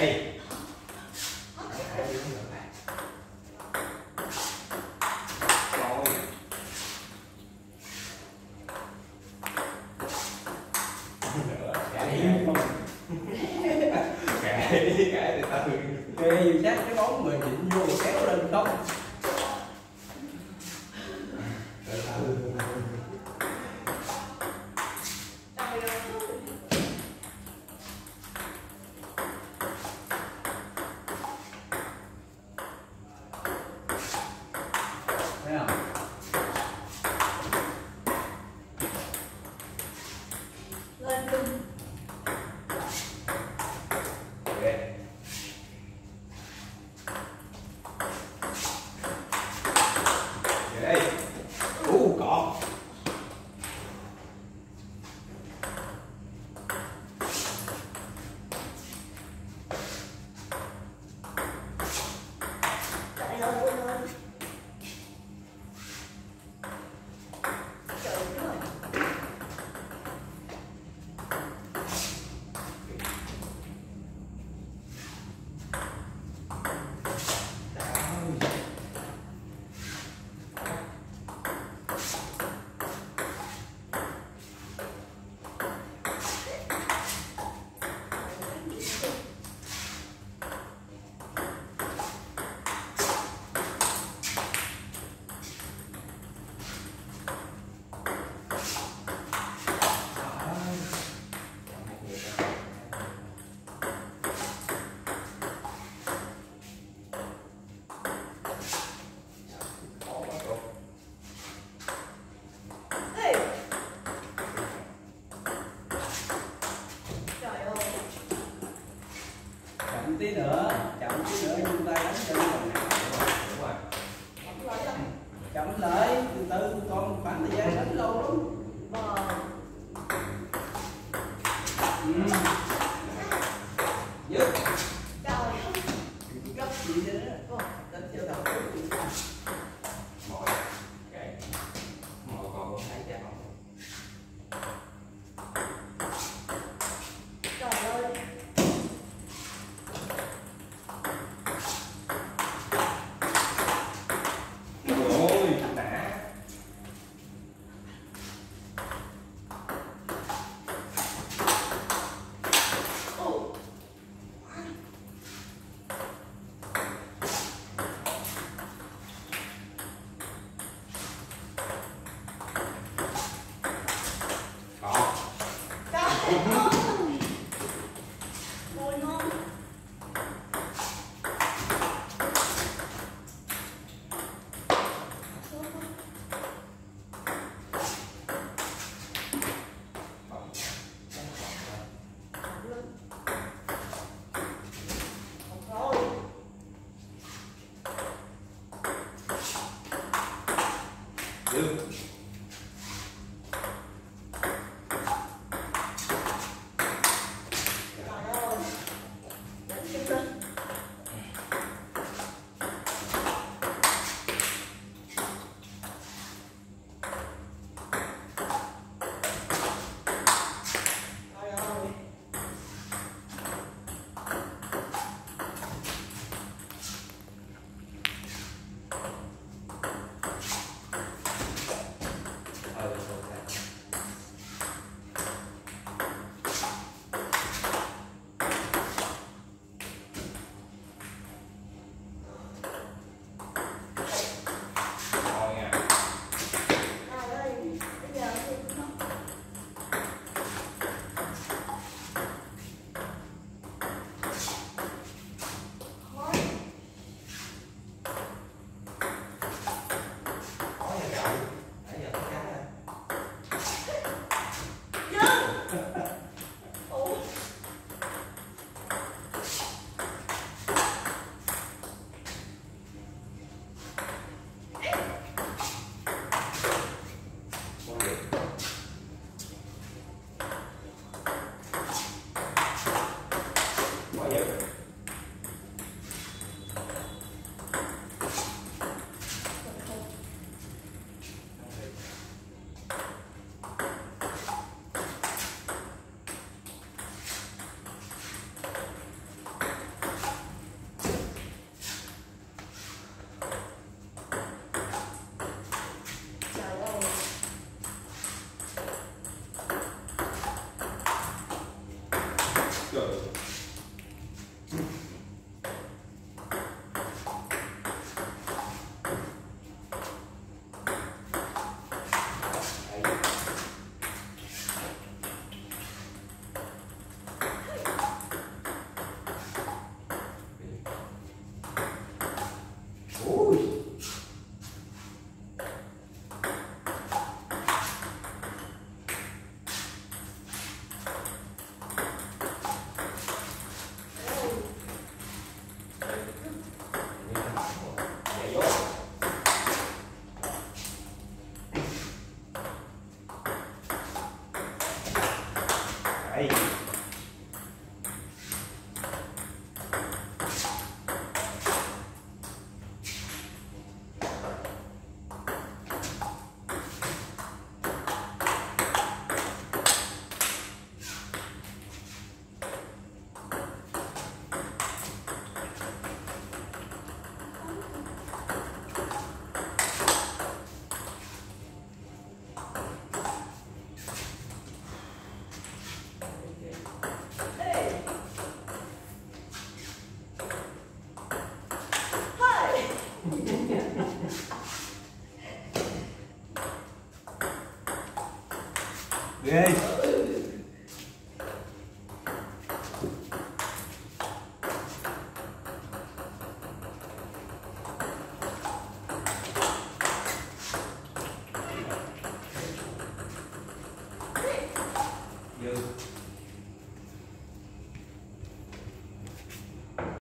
này. Hai tiếng ngược cái gì cái từ từ cái chắc cái bóng mà chỉnh vô kéo lên không tí nữa. Chậm tí nữa chúng ta đánh cho контент, 10.